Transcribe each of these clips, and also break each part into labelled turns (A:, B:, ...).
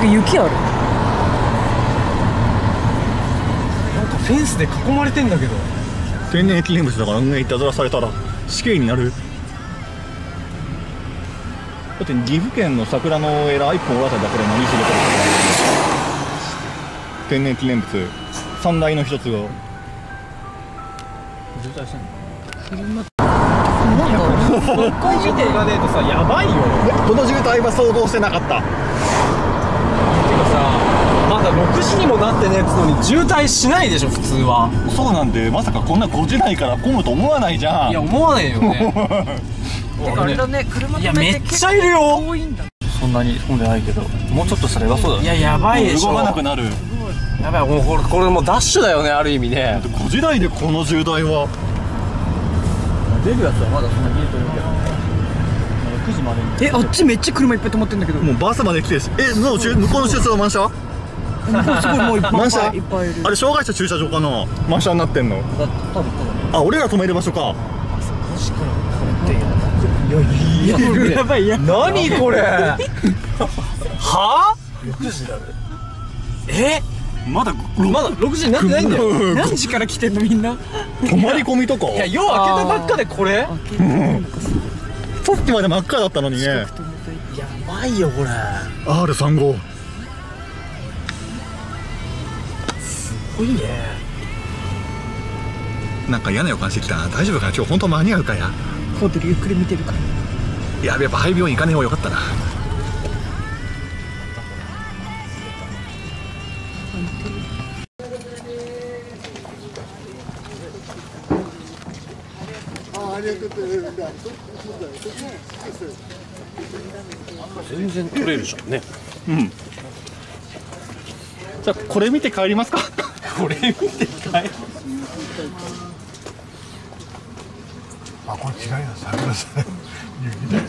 A: てか雪ある。
B: なんかフェンスで囲まれてんだけど。
C: 天然記念物だから運営いたずらされたら死刑になる。だって岐阜県の桜の枝一本折らせただけで何するか。天然記念物三大の一つが渋滞してんの
B: ？6回 見ていかねえとさやばいよ。
C: この渋滞は想像してなかった
B: だ6時にもなってねえっつのに渋滞しないでしょ普通は。
C: そうなんでまさかこんな5時台から混むと思わないじゃん。
B: いや思わないよね。
A: てかあれだね車
B: いや
A: 止めて
B: めっちゃいるよ。
C: そんなに混んでないけどもうちょっとしたらやばそうだ
B: いややばいでしょ。
C: 動かなくなる。
B: やばいもうこれこれもうダッシュだよねある意味ね。
C: 5時台でこの渋滞は。出るやつはまだそんな見えてるけど。9時までに。
A: えあっちめっちゃ車いっぱい止まってんだけど。
C: もうバスまで来てるし。えもう中向こうの駐車場満車？
A: すごいもういっぱい。いっぱいいる。
C: あれ障害者駐車場かな？満車になってんの？あ俺ら止める場所か。
B: やばいや何これ？は？あえ？
C: まだ
B: まだ6時になってないんだよ。
A: 何時から来てんのみんな？
C: 泊まり込みとか？
B: いや夜明けたばっかでこれ？や
C: さっきまで真っ赤だったのにね。
B: ばいよこれ。
C: R35
B: すごいね。
C: なんか嫌な予感してきた。な大丈夫か？な今日本当間に合うかや？
A: ホテルゆっくり見てるから。
C: やべやっぱ廃病院行かねえ方がよかったな。
B: 全然取れるじゃんね。
C: うん。じゃあこれ見て帰りますか
B: これ見て帰る。
D: あこれ違いだ桜さん雪だよ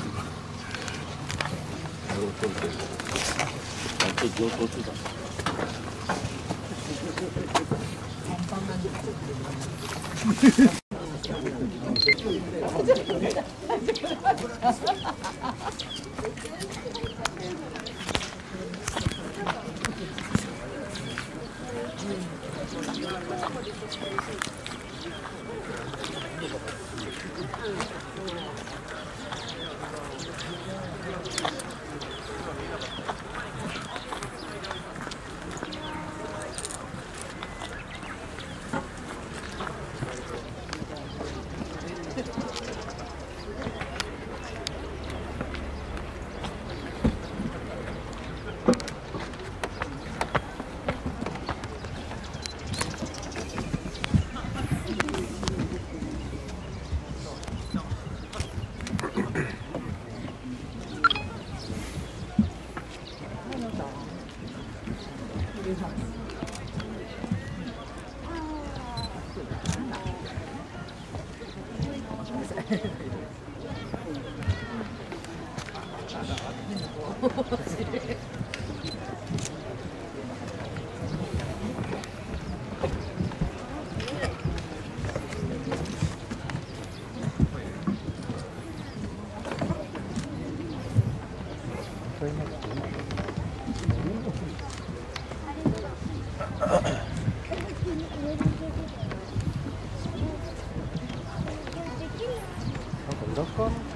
E: 20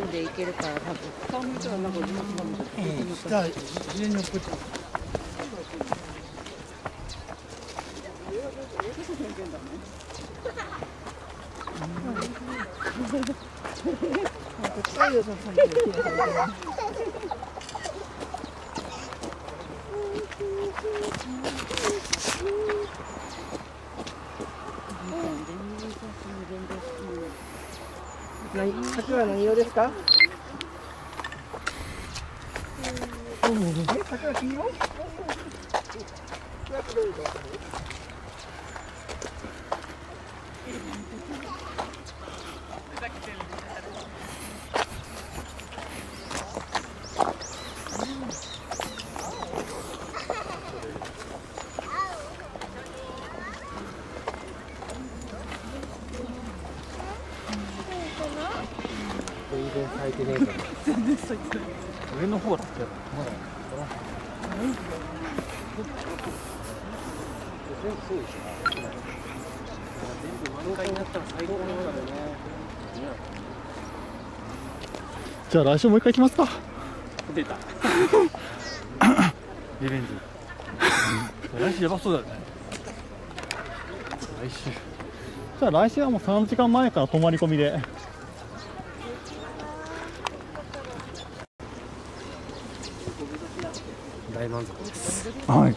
E: 分で行けるから多分
B: 桜何色ですか？全然咲いてねえから。
F: 上の方だってまだ
C: じゃあ来週もう一回行きますか
F: 出た。リベンジ。来週やばそうだよね。来週。
C: じゃあ来週はもう3時間前から泊まり込みで
B: 満足です。
C: はい。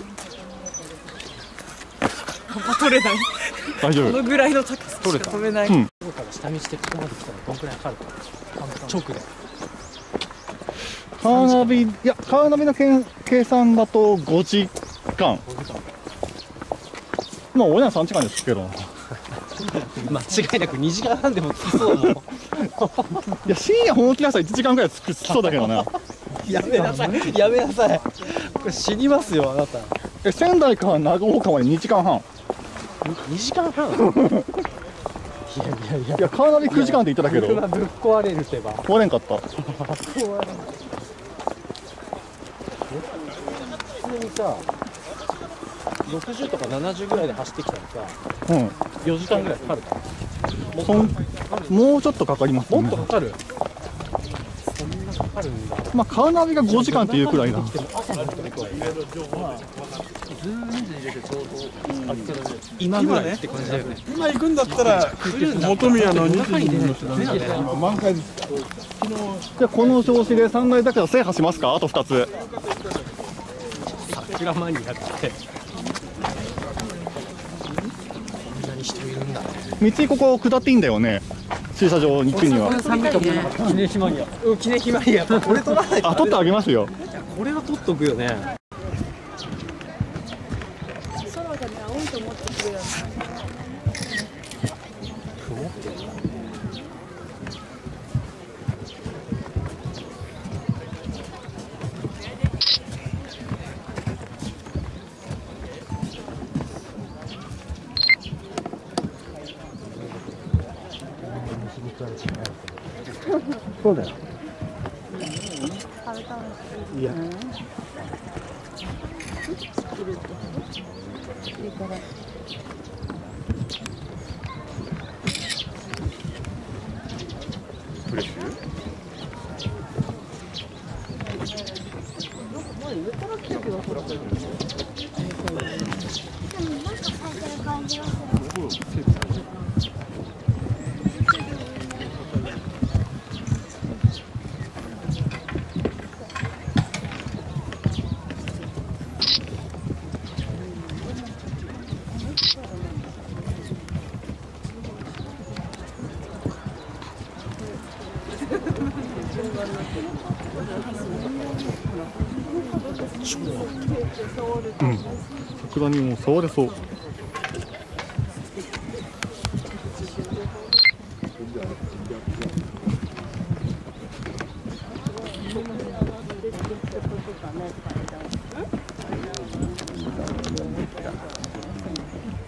A: 取れない。
C: 大丈夫。
A: このぐらいの高さしか飛べない、
C: うん。
B: ここから下道でここまで来たらどん。くらいかかるか直で
C: カーナビいやカーナビの計計算だと5時間。まあ俺ら3時間ですけど。
B: 間違いなく2時間半でも着きそうもん。
C: いや深夜本気出したら1時間ぐらいつくつきそうだけどね。
B: やめなさい。やめなさい。これ死にますよあなた。
C: え仙台から長岡まで2時間半
B: 2時間半？いやいやいや
C: いやカーナビ9時間って言ってたけど。
B: 車ぶっ壊れるってば。
C: 壊れんかった。
B: 普通にさ60とか70ぐらいで走ってきたらさ
C: うん。
B: 4時間ぐらいかかるから。
C: もうちょっとかかりますね。
B: もっとかかるかかるんだ
C: まあカーナビが5時間っていうくらいな。
B: 今ぐらいって感じだよね。
G: 今行くんだったら本宮の22の満開です
C: じゃあこの調子で三大だけど制覇しますか？あと2つ。
B: 桜マニアって。こんなに人いるんだ
C: 道ここ下っていいんだよね駐車場に行くには。
B: 記念碑マニアうん記念碑マニアこれ取らないと
C: あ取ってあげますよ。
B: これは取っとくよねそうだよ。い。や超うん
C: 桜にも触れそうこ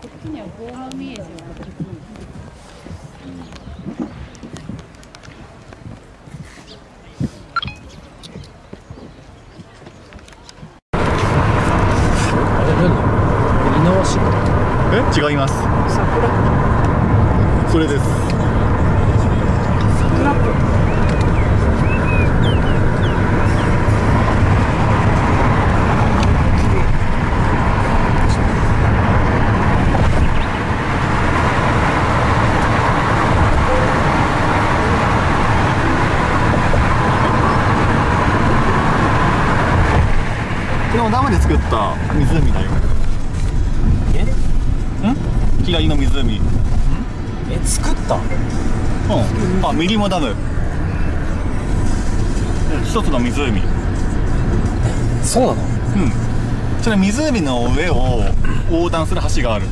C: っちには棒が見えてる。それです。これもダムで作った湖だよ
B: え
C: ん左の湖。うん
B: え作った
C: あミリモダム。一つの湖。
B: そうなの？
C: うん。それ湖の上を横断する橋がある